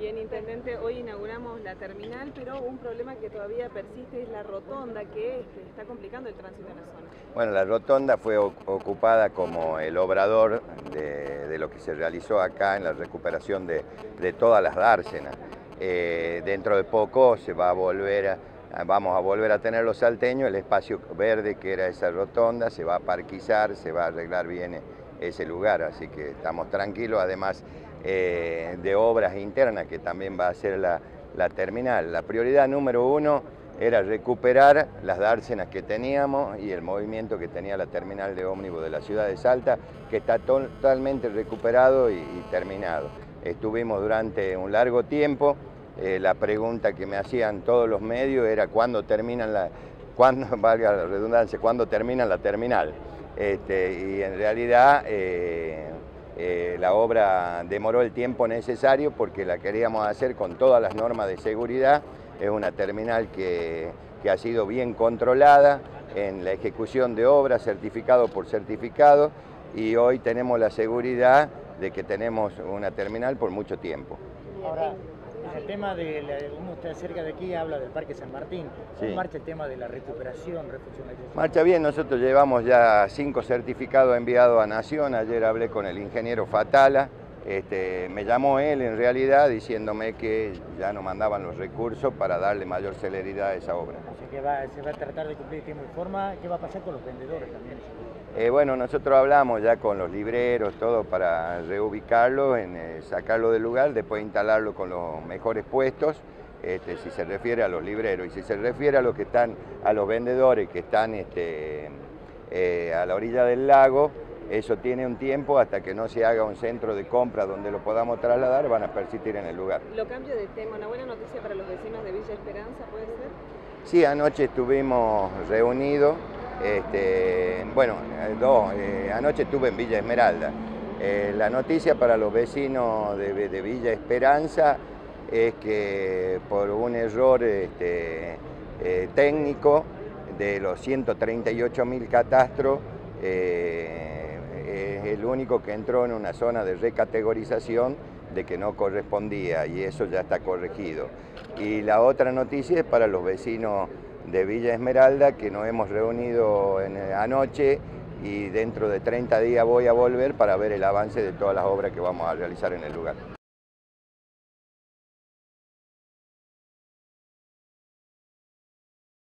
Bien, Intendente, hoy inauguramos la terminal, pero un problema que todavía persiste es la rotonda que este, está complicando el tránsito en la zona. Bueno, la rotonda fue ocupada como el obrador de, lo que se realizó acá en la recuperación de, todas las dársenas. Eh, dentro de poco se va a volver vamos a volver a tener los salteños, el espacio verde que era esa rotonda, se va a parquizar, se va a arreglar bien ese lugar, así que estamos tranquilos, además eh, de obras internas que también va a ser la, terminal. La prioridad número uno era recuperar las dársenas que teníamos y el movimiento que tenía la terminal de ómnibus de la ciudad de Salta, que está totalmente recuperado y, terminado. Estuvimos durante un largo tiempo, eh, la pregunta que me hacían todos los medios era cuándo terminan la, cuándo, valga la redundancia, cuándo termina la terminal. Este, y en realidad eh, eh, la obra demoró el tiempo necesario porque la queríamos hacer con todas las normas de seguridad. Es una terminal que, ha sido bien controlada en la ejecución de obras, certificado por certificado, y hoy tenemos la seguridad de que tenemos una terminal por mucho tiempo. El tema de, la, uno está cerca de aquí, habla del Parque San Martín. ¿Cómo marcha el tema de la recuperación, refuncionalización? Marcha bien, nosotros llevamos ya cinco certificados enviados a Nación. Ayer hablé con el ingeniero Fatala. Este, me llamó él en realidad diciéndome que ya no mandaban los recursos para darle mayor celeridad a esa obra. Así que se va a tratar de cumplir tiempo y forma. ¿Qué va a pasar con los vendedores también? Eh, bueno, nosotros hablamos ya con los libreros, todo para reubicarlo, en, eh, sacarlo del lugar, después instalarlo con los mejores puestos, este, si se refiere a los libreros. Y si se refiere a los que están, a los vendedores que están este, eh, a la orilla del lago, eso tiene un tiempo hasta que no se haga un centro de compra donde lo podamos trasladar, van a persistir en el lugar. Lo cambio de tema, una buena noticia para los vecinos de Villa Esperanza, ¿puede ser? Sí, anoche estuvimos reunidos este, bueno, eh, anoche estuve en Villa Esmeralda. Eh, la noticia para los vecinos de, Villa Esperanza es que por un error este, eh, técnico de los 138 mil catastros, es el único que entró en una zona de recategorización de que no correspondía y eso ya está corregido. Y la otra noticia es para los vecinos de Villa Esmeralda que nos hemos reunido eh, anoche y dentro de 30 días voy a volver para ver el avance de todas las obras que vamos a realizar en el lugar.